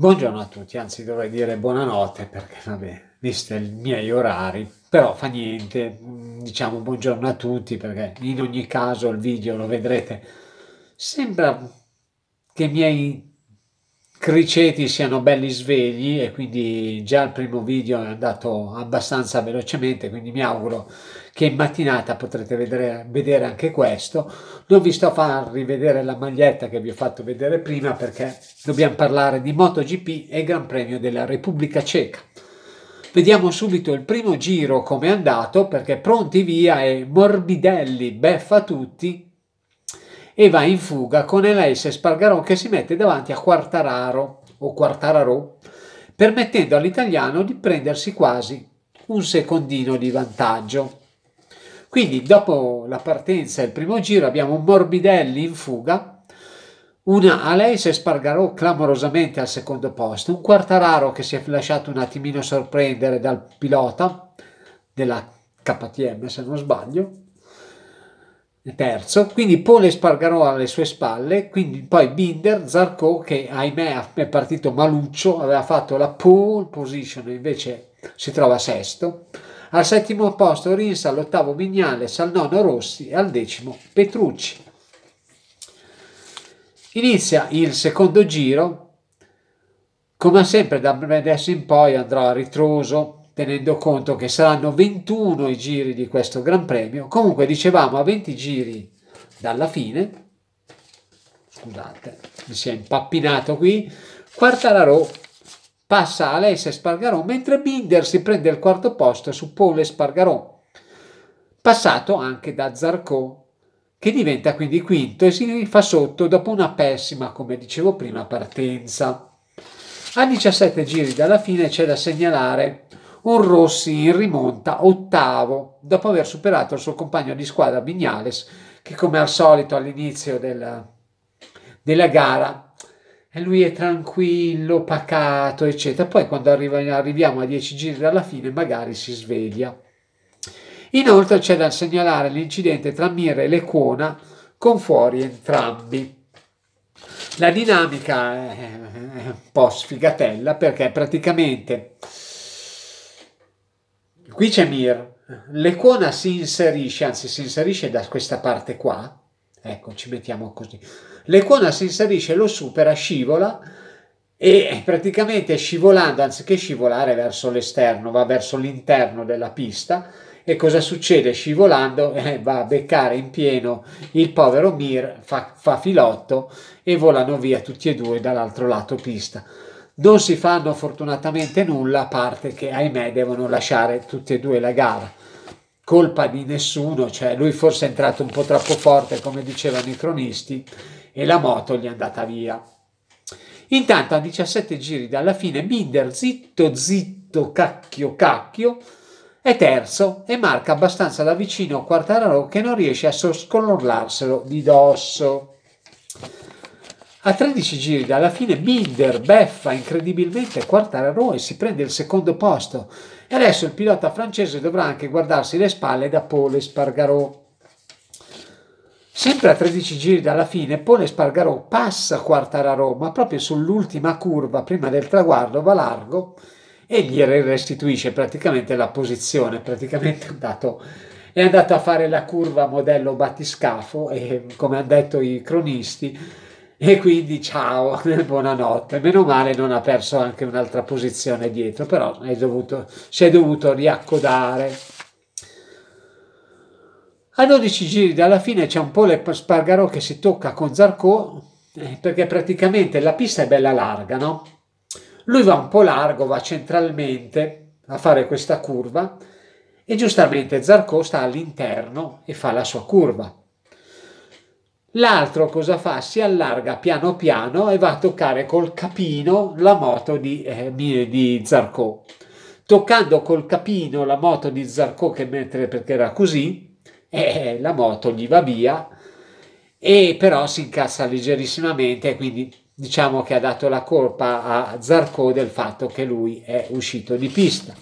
Buongiorno a tutti, anzi dovrei dire buonanotte perché vabbè, visti i miei orari, però fa niente, diciamo buongiorno a tutti perché in ogni caso il video lo vedrete. Sembra che i miei criceti siano belli svegli e quindi già il primo video è andato abbastanza velocemente, quindi mi auguro che in mattinata potrete vedere, vedere anche questo. Non vi sto a far rivedere la maglietta che vi ho fatto vedere prima perché dobbiamo parlare di MotoGP e Gran Premio della Repubblica Ceca. Vediamo subito il primo giro come è andato perché pronti via e Morbidelli beffa tutti e va in fuga con Elais Spargarò che si mette davanti a Quartararo o Quartararo, permettendo all'italiano di prendersi quasi un secondino di vantaggio. Quindi dopo la partenza e il primo giro abbiamo Morbidelli in fuga, una Aleix Spargarò clamorosamente al secondo posto, un Quartararo che si è lasciato un attimino sorprendere dal pilota della KTM se non sbaglio, terzo, quindi Pole Spargarò alle sue spalle, quindi poi Binder, Zarco che ahimè è partito maluccio, aveva fatto la pole position invece si trova sesto, al settimo posto Rins, all'ottavo Vignales, al nono Rossi e al decimo Petrucci. Inizia il secondo giro, come sempre da adesso in poi andrò a ritroso tenendo conto che saranno 21 i giri di questo Gran Premio. Comunque dicevamo a 20 giri dalla fine, scusate, mi si è impappinato qui, Quartararo passa Alessia Spargarò mentre Binder si prende il quarto posto su Paul Spargarò, passato anche da Zarco che diventa quindi quinto e si fa sotto dopo una pessima, come dicevo prima, partenza. A 17 giri dalla fine c'è da segnalare un Rossi in rimonta ottavo dopo aver superato il suo compagno di squadra Vignales che come al solito all'inizio della, della gara lui è tranquillo, pacato, eccetera. Poi quando arriva, arriviamo a 10 giri dalla fine magari si sveglia. Inoltre c'è da segnalare l'incidente tra Mir e Lecuona con fuori entrambi. La dinamica è un po' sfigatella perché praticamente Qui c'è Mir. L'icona si inserisce, anzi si inserisce da questa parte qua. Ecco, ci mettiamo così. L'icona si inserisce, lo supera, scivola e praticamente scivolando, anziché scivolare verso l'esterno, va verso l'interno della pista. E cosa succede? Scivolando eh, va a beccare in pieno il povero Mir, fa, fa filotto e volano via tutti e due dall'altro lato pista non si fanno fortunatamente nulla a parte che ahimè devono lasciare tutti e due la gara. Colpa di nessuno cioè lui forse è entrato un po' troppo forte come dicevano i cronisti e la moto gli è andata via. Intanto a 17 giri dalla fine Binder zitto zitto cacchio cacchio è terzo e marca abbastanza da vicino Quartararo che non riesce a scolorlarselo di dosso a 13 giri dalla fine Binder beffa incredibilmente Quartararo e si prende il secondo posto e adesso il pilota francese dovrà anche guardarsi le spalle da Paul Espargarò. Sempre a 13 giri dalla fine Paul Espargarò passa Quartararo ma proprio sull'ultima curva prima del traguardo va largo e gli restituisce praticamente la posizione, praticamente è andato, è andato a fare la curva modello battiscafo e come hanno detto i cronisti e quindi ciao, buonanotte. Meno male non ha perso anche un'altra posizione dietro, però è dovuto, si è dovuto riaccodare. A 12 giri dalla fine c'è un po' Spargaro che si tocca con Zarco eh, perché praticamente la pista è bella larga, no? Lui va un po' largo, va centralmente a fare questa curva e giustamente Zarco sta all'interno e fa la sua curva. L'altro cosa fa? Si allarga piano piano e va a toccare col capino la moto di, eh, di Zarco. Toccando col capino la moto di Zarco, che mentre perché era così, eh, la moto gli va via e però si incassa leggerissimamente, quindi diciamo che ha dato la colpa a Zarco del fatto che lui è uscito di pista.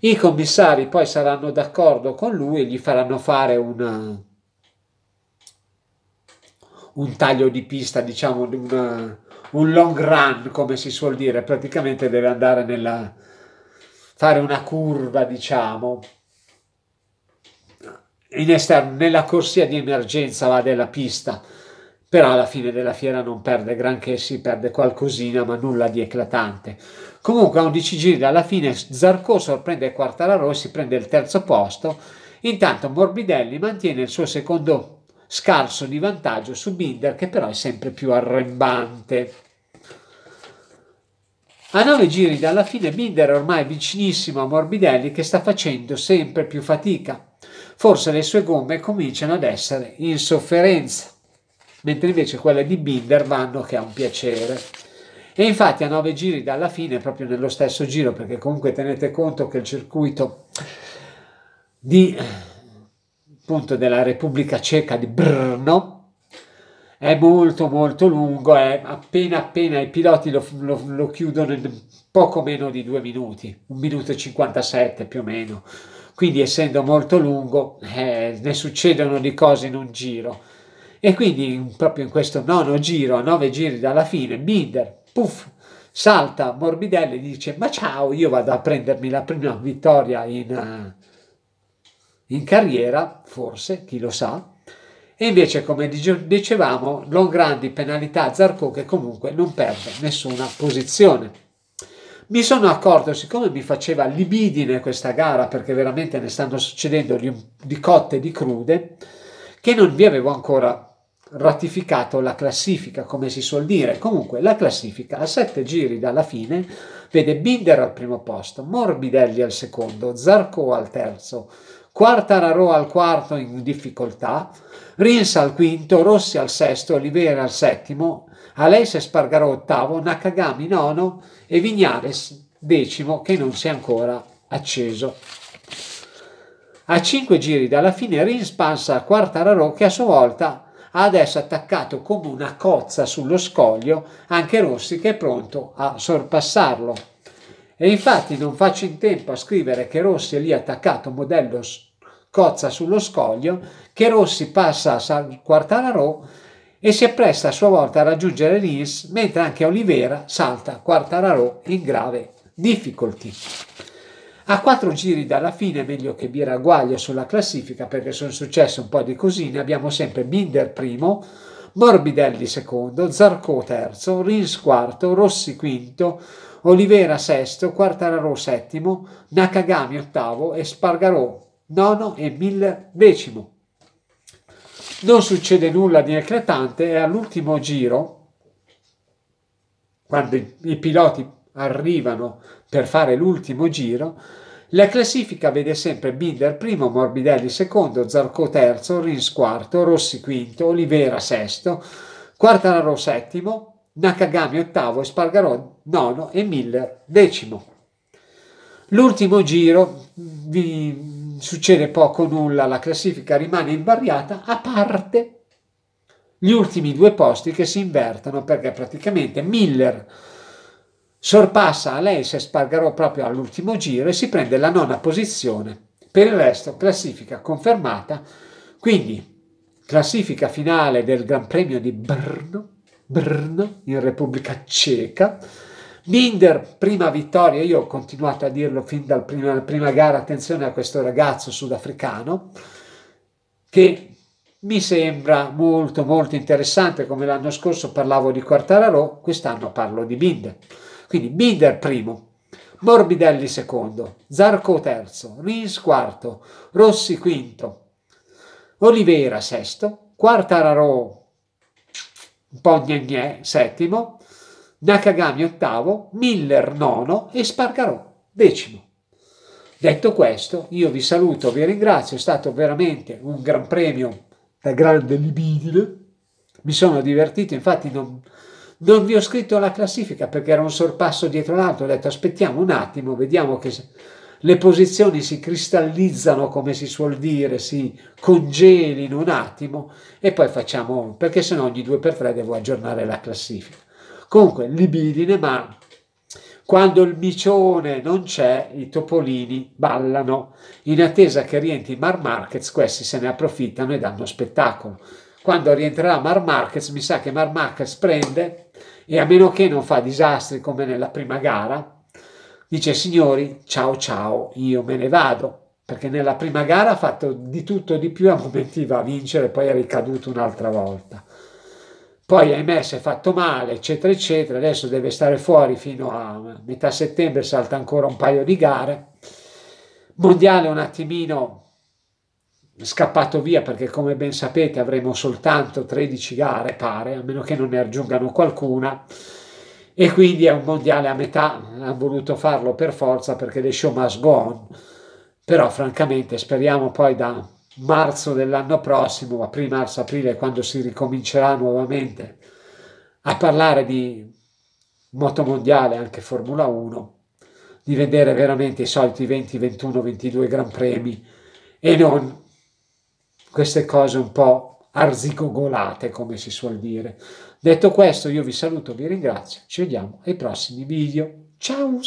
I commissari poi saranno d'accordo con lui e gli faranno fare una, un taglio di pista, diciamo una, un long run, come si suol dire, praticamente deve andare nella, fare una curva, diciamo, in esterno, nella corsia di emergenza va della pista, però alla fine della fiera non perde granché, si perde qualcosina, ma nulla di eclatante. Comunque a 11 giri alla fine Zarco sorprende Quartararo e si prende il terzo posto, intanto Morbidelli mantiene il suo secondo scarso di vantaggio su Binder che però è sempre più arrembante. A nove giri dalla fine Binder è ormai vicinissimo a Morbidelli che sta facendo sempre più fatica. Forse le sue gomme cominciano ad essere in sofferenza, mentre invece quelle di Binder vanno che ha un piacere. E infatti a nove giri dalla fine, proprio nello stesso giro, perché comunque tenete conto che il circuito di appunto della Repubblica Ceca di Brno è molto molto lungo, è appena appena i piloti lo, lo, lo chiudono in poco meno di due minuti, un minuto e 57 più o meno. Quindi essendo molto lungo eh, ne succedono di cose in un giro. E quindi proprio in questo nono giro, a nove giri dalla fine, Binder, puff, salta Morbidelli e dice ma ciao, io vado a prendermi la prima vittoria in, uh, in carriera, forse, chi lo sa, e invece, come dicevamo, Longrandi penalità Zarco che comunque non perde nessuna posizione. Mi sono accorto, siccome mi faceva libidine questa gara, perché veramente ne stanno succedendo di, di cotte e di crude, che non vi avevo ancora ratificato la classifica, come si suol dire. Comunque, la classifica a sette giri dalla fine vede Binder al primo posto, Morbidelli al secondo, Zarco al terzo, Quartararo al quarto in difficoltà, Rins al quinto, Rossi al sesto, Oliveira al settimo, Alessia Spargarò ottavo, Nakagami nono e Vignares decimo che non si è ancora acceso. A cinque giri dalla fine Rins passa a Quartararo che a sua volta ha adesso attaccato come una cozza sullo scoglio anche Rossi che è pronto a sorpassarlo. E infatti non faccio in tempo a scrivere che Rossi è lì attaccato modello cozza sullo scoglio, che Rossi passa a Quartararo e si appresta a sua volta a raggiungere Rins, mentre anche Olivera salta Quartararo in grave difficolty. A quattro giri dalla fine, meglio che vi ragguaglio sulla classifica perché sono successe un po' di cosine, abbiamo sempre Binder primo, Morbidelli secondo, Zarco terzo, Rins quarto, Rossi quinto, Olivera sesto, Quartararo settimo, Nakagami ottavo e Spargarò nono e Miller decimo. Non succede nulla di eclatante e all'ultimo giro, quando i, piloti arrivano per fare l'ultimo giro, la classifica vede sempre Binder primo, Morbidelli secondo, Zarco terzo, Rins quarto, Rossi quinto, Olivera sesto, Quartararo settimo, Nakagami ottavo, Spargarò nono e Miller decimo. L'ultimo giro vi succede poco nulla, la classifica rimane invariata a parte gli ultimi due posti che si invertono perché praticamente Miller sorpassa Aleix e Spargarò proprio all'ultimo giro e si prende la nona posizione. Per il resto classifica confermata, quindi classifica finale del Gran Premio di Brno Brno, in Repubblica Ceca. Binder, prima vittoria, io ho continuato a dirlo fin dalla prima, prima gara, attenzione a questo ragazzo sudafricano, che mi sembra molto molto interessante, come l'anno scorso parlavo di Quartararo, quest'anno parlo di Binder. Quindi Binder primo, Morbidelli secondo, Zarco terzo, Rins quarto, Rossi quinto, Oliveira sesto, Quartararo un po' gne settimo, Nakagami ottavo, Miller nono. E Spargarò decimo. Detto questo, io vi saluto, vi ringrazio, è stato veramente un gran premio. Da grande libidine, mi sono divertito, infatti non, non vi ho scritto la classifica perché era un sorpasso dietro l'altro, ho detto aspettiamo un attimo, vediamo che le posizioni si cristallizzano, come si suol dire, si congelino un attimo e poi facciamo, perché sennò ogni due per tre devo aggiornare la classifica. Comunque, libidine, ma quando il micione non c'è, i topolini ballano. In attesa che rientri Mar Markets, questi se ne approfittano e danno spettacolo. Quando rientrerà Mar Markets, mi sa che Mar Markets prende e a meno che non fa disastri come nella prima gara, dice signori ciao ciao, io me ne vado, perché nella prima gara ha fatto di tutto e di più, a momenti va a vincere, poi è ricaduto un'altra volta. Poi ahimè si è fatto male, eccetera, eccetera, adesso deve stare fuori fino a metà settembre, salta ancora un paio di gare. Mondiale un attimino scappato via perché come ben sapete avremo soltanto 13 gare pare, a meno che non ne aggiungano qualcuna e quindi è un mondiale a metà, ha voluto farlo per forza perché le show must go on. Però francamente speriamo poi da marzo dell'anno prossimo, aprile-marzo, aprile, quando si ricomincerà nuovamente a parlare di moto mondiale, anche Formula 1, di vedere veramente i soliti 20, 21, 22 Gran Premi e non queste cose un po' arzigogolate, come si suol dire. Detto questo, io vi saluto, vi ringrazio, ci vediamo ai prossimi video. Ciao!